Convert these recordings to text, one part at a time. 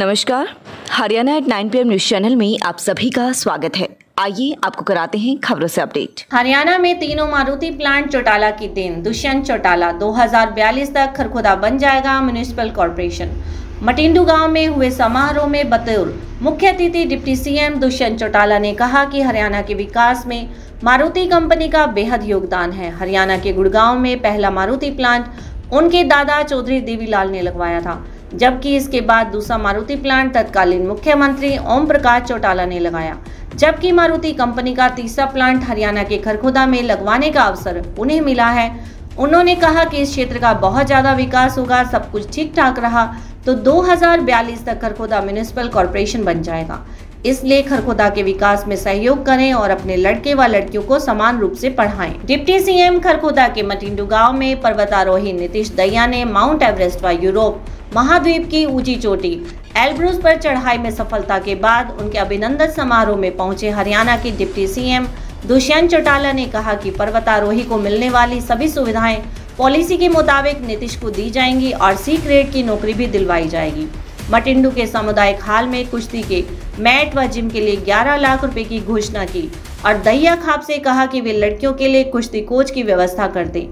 नमस्कार। Haryana eight 9 PM news channel में आप सभी का स्वागत है। आइए आपको कराते हैं खबरों से अपडेट। हरियाणा में तीनों मारुति प्लांट चौटाला की देन, दुष्यंत चौटाला 2042 तक खरखुदा बन जाएगा म्यूनिसिपल कॉरपोरेशन मटिंडू गाँव में हुए समारोह में बतौर मुख्य अतिथि डिप्टी सीएम दुष्यंत चौटाला ने कहा कि हरियाणा के विकास में मारुति कंपनी का बेहद योगदान है। हरियाणा के गुड़गांव में पहला मारुति प्लांट उनके दादा चौधरी देवीलाल ने लगवाया था। जबकि इसके बाद दूसरा मारुति प्लांट तत्कालीन मुख्यमंत्री ओम प्रकाश चौटाला ने लगाया। जबकि मारुति कंपनी का तीसरा प्लांट हरियाणा के खरखुदा में लगवाने का अवसर उन्हें मिला है। उन्होंने कहा कि इस क्षेत्र का बहुत ज़्यादा विकास होगा, सब कुछ ठीक ठाक रहा तो 2042 तक खरखुदा म्यूनिसिपल कॉरपोरेशन बन जाएगा। इसलिए खरखुदा के विकास में सहयोग करें और अपने लड़के व लड़कियों को समान रूप से पढ़ाएँ। डिप्टी सीएम खरखुदा के मटिंडू गाँव में पर्वतारोही नीतीश दहिया ने माउंट एवरेस्ट व यूरोप महाद्वीप की ऊँची चोटी, एल्ब्रूस पर चढ़ाई में सफलता के बाद उनके अभिनंदन समारोह में पहुँचे हरियाणा के डिप्टी सीएम दुष्यंत चौटाला ने कहा कि पर्वतारोही को मिलने वाली सभी सुविधाएँ पॉलिसी के मुताबिक नीतीश को दी जाएँगी और सी ग्रेड की नौकरी भी दिलवाई जाएगी। मटिंडू के सामुदायिक हाल में कुश्ती के मैट व जिम के लिए 11 लाख रुपए की घोषणा की और दहिया खाप से कहा कि वे लड़कियों के लिए कुश्ती कोच की व्यवस्था कर दें।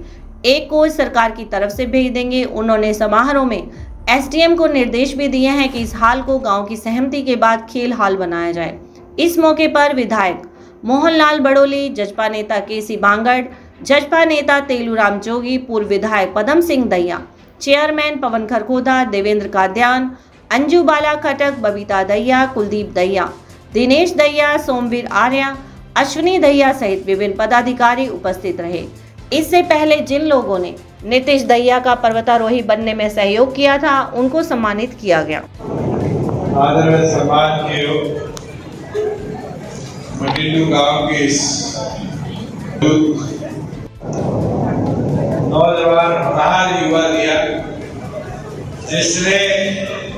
एक कोच सरकार की तरफ़ से भेज देंगे। उन्होंने समारोह में एसडीएम को निर्देश भी दिए हैं कि इस हाल को गाँव की सहमति के बाद खेल हाल बनाया जाए। इस मौके पर विधायक मोहनलाल बड़ोली, जजपा नेता के सी बांगड़, जजपा नेता तेलूराम जोगी, पूर्व विधायक पदम सिंह दैया चेयरमैन पवन खरखोदा, देवेंद्र काद्यान, अंजू बाला खटक बबीता दैया कुलदीप दैया दिनेश दैया सोमवीर आर्या, अश्विनी दैया सहित विभिन्न पदाधिकारी उपस्थित रहे। इससे पहले जिन लोगों ने नीतीश दैया का पर्वतारोही बनने में सहयोग किया था, उनको सम्मानित किया गया। के के नौजवान युवा दिया, जिसने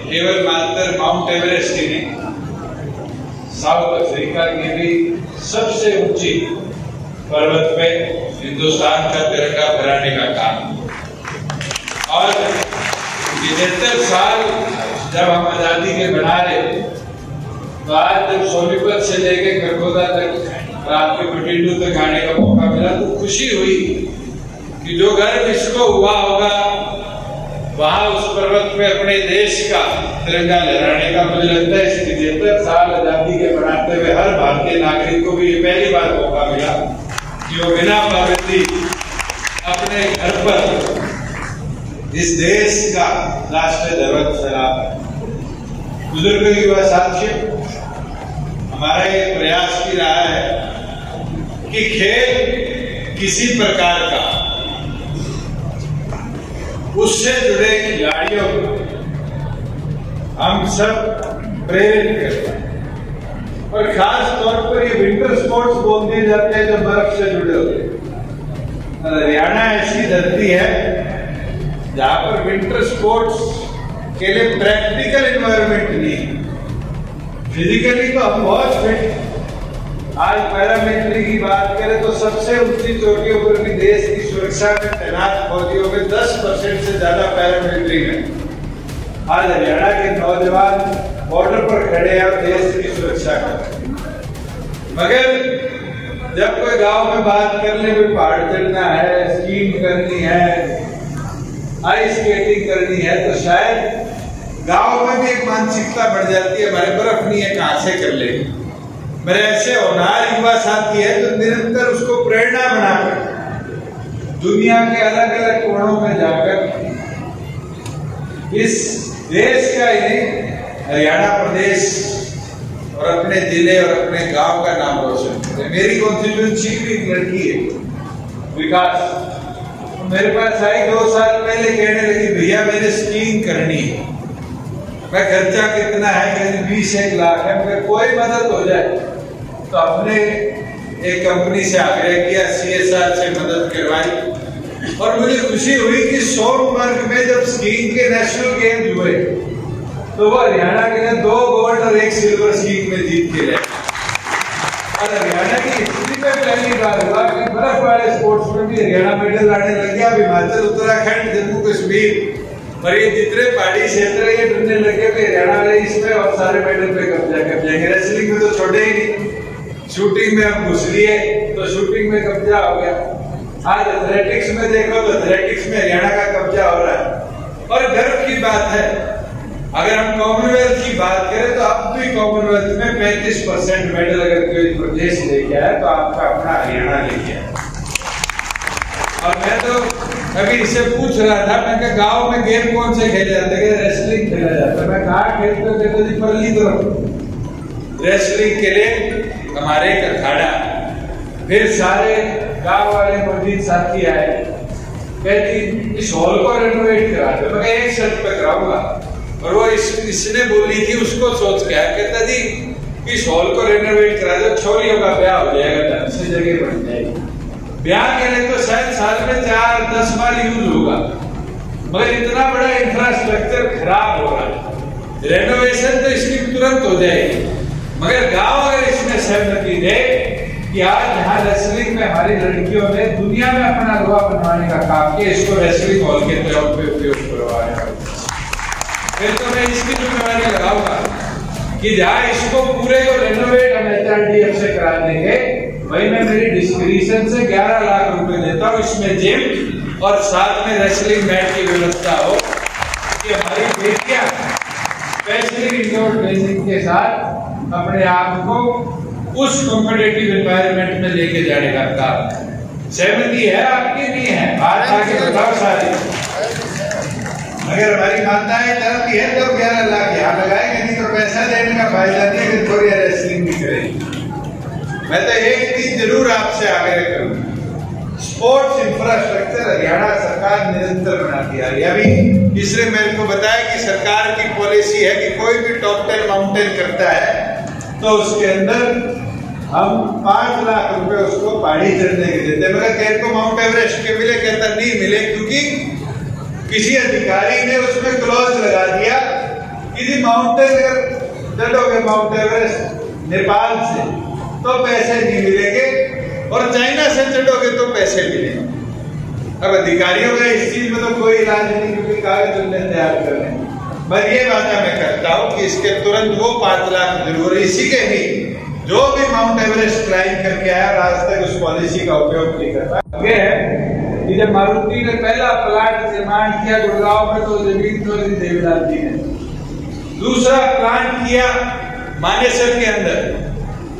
केवल मात्र माउंट एवरेस्ट ही नहीं, साउथ अफ्रीका की भी सबसे ऊँची पर्वत पे हिंदुस्तान का तिरंगा फहराने का काम। और पचहत्तर साल जब हम आज़ादी के बना रहे तो आज जब सोनीपत से लेके खरगोदा तक रात के बटिंडू तक आने का मौका मिला तो खुशी हुई कि जो गर्व इसको हुआ होगा, वहाँ उस पर्वत पे अपने देश का तिरंगा लहराने का मुझे लगता है इस तिहत्तर साल आज़ादी के बनाते हुए हर भारतीय नागरिक को भी पहली बार मौका मिला। कि वो बिना पाबंदी अपने घर पर इस देश का राष्ट्रीय ध्वज फैला बुज़ुर्ग युवा साथियों हमारा प्रयास भी रहा है कि खेल किसी प्रकार का, उससे जुड़े खिलाड़ियों को हम सब प्रेरित करते हैं। और खास तौर पर ये विंटर स्पोर्ट्स बोल दिए जाते हैं जो बर्फ़ से जुड़े होते हैं। हरियाणा ऐसी धरती है, जहाँ पर विंटर स्पोर्ट्स के लिए प्रैक्टिकल एनवायरमेंट नहीं फिजिकली तो हम बहुत फिट आज पैरामिलिट्री की बात करें तो सबसे ऊँची चोटियों पर भी देश की सुरक्षा में तैनात फौजियों में 10 परसेंट से ज़्यादा पैरामिलिट्री में आज हरियाणा के नौजवान बॉर्डर पर खड़े हैं और देश की सुरक्षा कर मगर जब कोई गाँव में बात करने में पहाड़ चढ़ना है, स्कीइंग करनी है आइस स्केटिंग करनी है तो शायद गाँव में भी एक मानसिकता बढ़ जाती है हमारे बर्फ़ नहीं है, कहाँ से कर ले मेरे ऐसे होनार युवा साथी है जो निरंतर उसको प्रेरणा बनाकर दुनिया के अलग अलग कोणों में जाकर इस देश का ही हरियाणा प्रदेश और अपने ज़िले और अपने गाँव का नाम रोशन करे। मेरी कॉन्स्टिट्यूंसी भी एक लड़की है। विकास। तो मेरे पास आई दो साल पहले कहने लगी, भैया, मेरे स्कीइंग करनी है। मैं खर्चा कितना है? कहते बीस एक लाख है। मगर कोई मदद हो जाए। तो अपने एक कंपनी से आग्रह किया सीएसआर से मदद करवाई। और मुझे खुशी हुई कि सोनमर्ग में जब स्कीइंग के नेशनल गेम्स हुए तो वो हरियाणा के लिए दो गोल्ड और एक सिल्वर स्कीइंग में जीत के रहे और हरियाणा की हिस्ट्री में पहली बार हुआ कि बर्फ़ वाले स्पोर्ट्स में भी हरियाणा मेडल लाने लग गया। हिमाचल, उत्तराखंड, जम्मू, कश्मीर, और ये जितने पहाड़ी क्षेत्र है, ये ढूँढने लगे कि हरियाणा वाले इसमें और सारे मेडल पे कब्जा कर जाएँगे रेसलिंग में तो छोड़े ही नहीं शूटिंग में हम घुस लिए तो शूटिंग में कब्जा हो गया। आज एथलेटिक्स में देखो तो एथलेटिक्स में हरियाणा का कब्जा हो रहा है। और गर्व की बात है अगर हम कॉमनवेल्थ की बात करें तो अब भी कॉमनवेल्थ में 35 परसेंट मेडल अगर कोई प्रदेश लेके आया तो आपका अपना हरियाणा लेके आया। और मैं तो अभी इससे पूछ रहा था, मैं कहा, गाँव में गेम कौन से खेले जाते हैं? रेसलिंग खेला जाता है। मैं कहा खेलते खेलते जी परली तरफ़ रेसलिंग के लिए हमारे एक अखाड़ा। फिर सारे गाँव वाले मस्जिद साथी आए। कहती, इस हॉल को रेनोवेट करा दो। मैं एक शर्त पे कराऊँगा। और वो इस, इसने बोली थी, उसको सोच के आया कहता जी, इस हॉल को रेनोवेट करा दो छोरियों का ब्याह हो जाएगा ढंग से जगह बन जाएगी। ब्याह के लिए तो शायद साल में चार, दस बार यूज़ होगा। मगर इतना बड़ा इंफ्रास्ट्रक्चर खराब हो रहा है। रेनोवेशन तो इसकी तुरंत हो जाएगी। मगर गाँव अगर इसमें सहमति दे कि आज यहाँ रेसलिंग में हमारी लड़कियों ने दुनिया में अपना लोहा बनवाने का काम किया, इसको रेसलिंग हॉल के तौर पे उपयोग करवाया फिर तो मैं इसकी जिम्मेवारी लगाऊँगा कि जहाँ इसको पूरे को रेनोवेट हम एच से करा देंगे वही मैं मेरी डिस्क्रिप्शन से 11 लाख रुपए देता हूँ। इसमें जिम और साथ में रेसलिंग मैट की व्यवस्था हो कि हमारी बेटियाँ स्पेशली इंडोर ट्रेनिंग के साथ अपने आप को उस कॉम्पिटेटिव एनवायरनमेंट में लेके जाने का काम। सहमति है आपकी? नहीं है। बात आगे बताओ सारी। अगर हमारी माताएँ करती है तो ग्यारह लाख यहाँ लगाएँगे नहीं तो पैसा देने का फ़ायदा नहीं है थोड़ी रेसलिंग भी करेंगे मैं तो एक चीज़ ज़रूर आपसे आग्रह करूँगा स्पोर्ट्स इंफ्रास्ट्रक्चर हरियाणा सरकार निरंतर बनाती आ रही है। अभी इसलिए मेरे को बताया कि सरकार की पॉलिसी है कि कोई भी टॉप टेन माउंटेन करता है तो उसके अंदर हम पाँच लाख रुपए उसको पहाड़ी चढ़ने के देते मगर तेरे को माउंट एवरेस्ट के मिले, कहता नहीं मिले, क्योंकि किसी अधिकारी ने उसमें क्लॉज लगा दिया। कि माउंटेन अगर चढ़ोगे माउंट एवरेस्ट नेपाल से तो पैसे नहीं मिलेंगे। और चाइना से चढ़ोगे तो पैसे मिलेंगे। अब अधिकारियों का इस चीज़ में तो कोई इलाज नहीं, क्योंकि कागज़ उनने तैयार कर रहे बस ये वादा मैं करता हूँ कि इसके तुरंत वो पाँच लाख ज़रूर, इसी के ही, जो भी माउंट एवरेस्ट क्लाइम करके आया आज तक उस पॉलिसी का उपयोग नहीं करता ये है कि जब मारुति ने पहला प्लांट निर्माण किया गुड़गांव में तो ज़मीन तो देवीलाल जी ने दूसरा प्लांट किया मानेसर के अंदर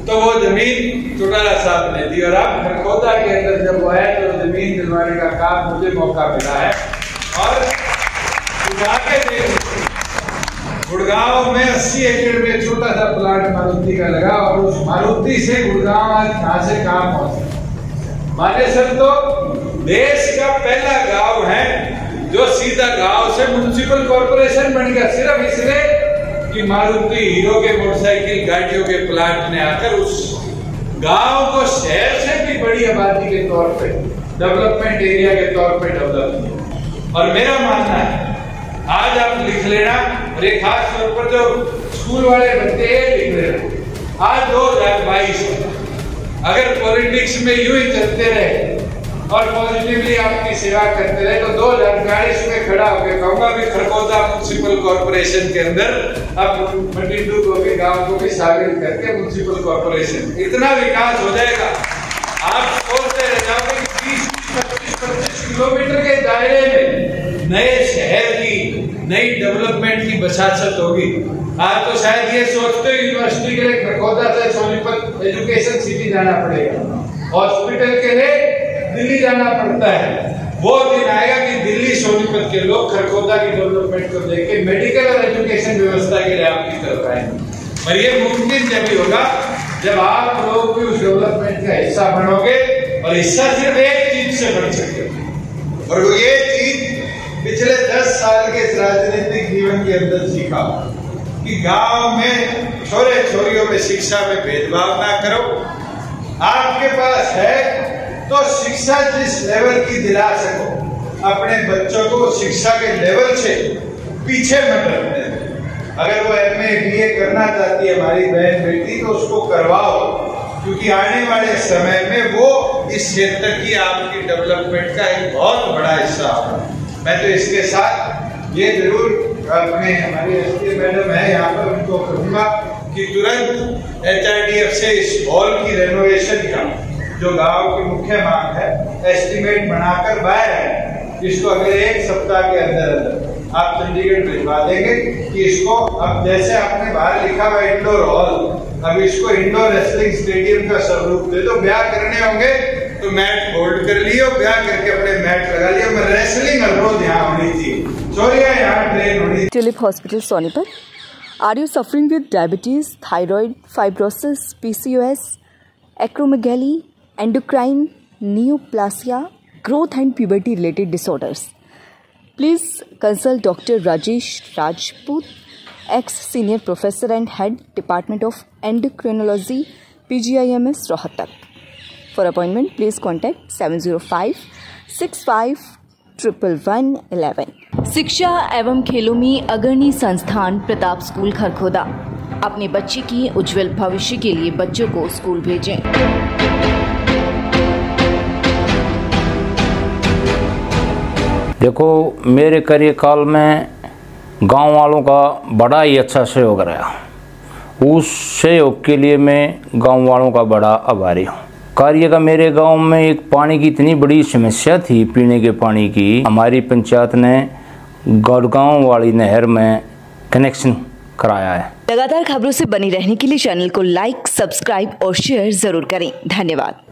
तो वो ज़मीन चौटाला साहब ने दी। और आप खरखौदा के अंदर जब वो आए तो ज़मीन दिलवाने का काम मुझे मौका मिला है। और गुड़गांव में 80 एकड़ में छोटा सा प्लांट मारुति का लगा, और उस मारुति से गुड़गांव आज कहाँ से काम हो माने सर तो देश का पहला गाँव है जो सीधा गाँव से म्यूनिसिपल कॉरपोरेशन बन गया। सिर्फ़ इसलिए कि मारुति हीरो के मोटरसाइकिल गाड़ियों के प्लांट ने आकर उस गाँव को शहर से भी बड़ी आबादी के तौर पे डेवलपमेंट एरिया के तौर पे डेवलप किया। और मेरा मानना है, आज आप लिख लेना और एक खास तौर पर जो स्कूल वाले बच्चे लिख लेना। आज दो हज़ार बाईस अगर पॉलिटिक्स में यूँ ही चलते रहे और पॉजिटिवली आपकी सेवा करते रहे तो दो हज़ार बयालीस में खड़ा होकर कहूँगा भी खरगोदा म्यूनसिपल कॉर्पोरेशन के अंदर, अब मंडिंडू को भी, गाँव को भी शामिल करके म्यूनसिपल कॉर्पोरेशन इतना विकास हो जाएगा। आप सोचते रह जाओगे तीस पच्चीस पच्चीस किलोमीटर के दायरे में नए शहर की, नई डेवलपमेंट की बसात होगी। आज तो शायद ये सोचते हो यूनिवर्सिटी के लिए खरगोदा से सोनीपत एजुकेशन सिटी जाना पड़ेगा। हॉस्पिटल के लिए दिल्ली जाना पड़ता है। वो दिन आएगा कि दिल्ली सोनीपत के लोग खरगोदा की डेवलपमेंट को देख मेडिकल और एजुकेशन व्यवस्था के लिए आपकी तरफ़ आएँगे और ये मुमकिन जब भी होगा, जब आप लोग भी उस डेवलपमेंट का हिस्सा बनोगे, और हिस्सा सिर्फ़ एक चीज़ से बन सकते और वो ये चीज़ पिछले दस साल के राजनीतिक जीवन के अंदर सीखा कि गाँव में छोरे छोरियों में शिक्षा में भेदभाव ना करो। आपके पास है तो शिक्षा जिस लेवल की दिला सको, अपने बच्चों को शिक्षा के लेवल से पीछे मत रखने अगर वो एम ए बी ए करना चाहती है, हमारी बहन बेटी तो उसको करवाओ, क्योंकि आने वाले समय में वो इस क्षेत्र की आपकी डेवलपमेंट का एक बहुत बड़ा हिस्सा होगा। मैं तो इसके साथ ये ज़रूर अपने हमारी एस मैडम है, यहाँ पर उनको कहूँगा कि तुरंत एचआरडीएफ से इस हॉल की रेनोवेशन का जो गाँव की मुख्य मांग है एस्टिमेट बनाकर बाहर है इसको अगले एक सप्ताह के अंदर अंदर आप चंडीगढ़ भिजवा देंगे कि इसको अब जैसे आपने बाहर लिखा हुआ इंडोर हॉल अब इसको इंडोर रेसलिंग स्टेडियम का स्वरूप दे दो ब्याह करने होंगे तो मैट होल्ड कर लियो ब्याह करके अपने मैट लगा लियो। मैं रेसलिंग रोज यहाँ होनी थी। चोरिया यहाँ ट्रेन होनी Tulip hospital Sonipat Are you suffering with diabetes, thyroid, fibrosis, PCOS, acromegaly, endocrine neoplasia growth and puberty related disorders please consult doctor Rajesh Rajput ex senior professor and head department of endocrinology P G I M S Rohtak for appointment please contact seven zero five six five triple one eleven शिक्षा एवं खेलों में अग्रणी संस्थान Pratap school Kharkhoda. अपने बच्चे की उज्जवल भविष्य के लिए बच्चों को स्कूल भेजें। देखो, मेरे कार्यकाल में गाँव वालों का बड़ा ही अच्छा सहयोग रहा। उस सहयोग के लिए मैं गाँव वालों का बड़ा आभारी हूँ। कार्य का मेरे गाँव में एक पानी की इतनी बड़ी समस्या थी पीने के पानी की। हमारी पंचायत ने गढ़गांव वाली नहर में कनेक्शन कराया है। लगातार खबरों से बनी रहने के लिए चैनल को लाइक सब्सक्राइब और शेयर ज़रूर करें। धन्यवाद।